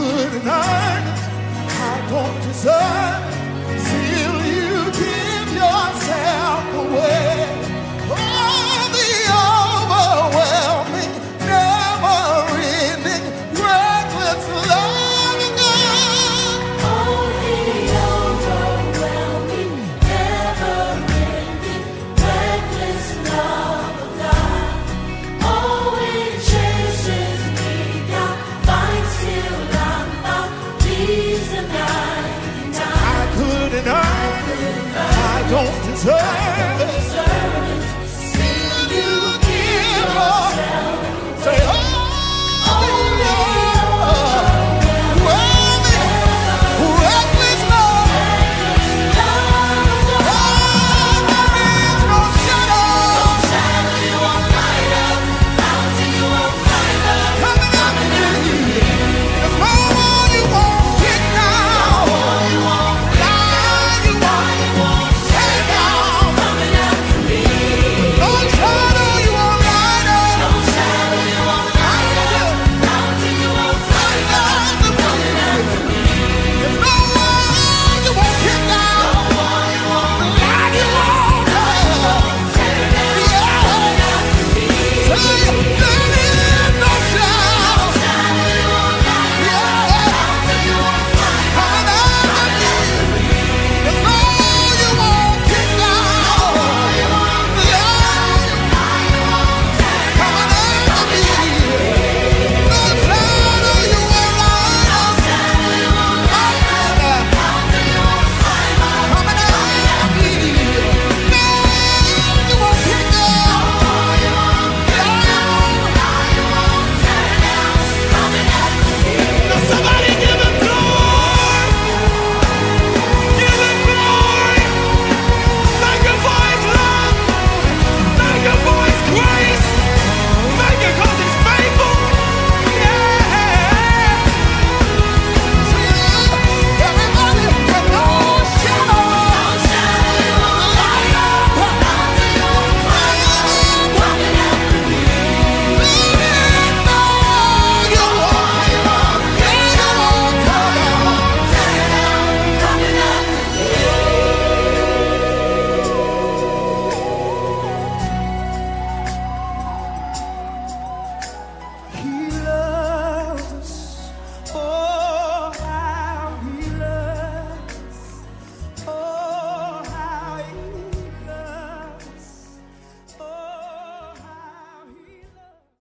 99 I couldn't. I don't deserve I, couldn't earn. I don't deserve it.